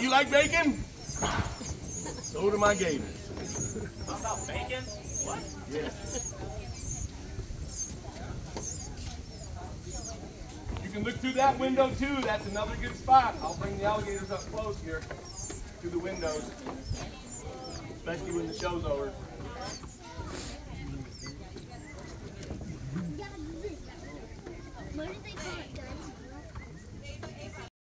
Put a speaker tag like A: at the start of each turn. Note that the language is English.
A: You like bacon? so do my gators.
B: About bacon? What?
A: Yeah. You can look through that window too. That's another good spot. I'll bring the alligators up close here through the windows, especially when the show's over. They?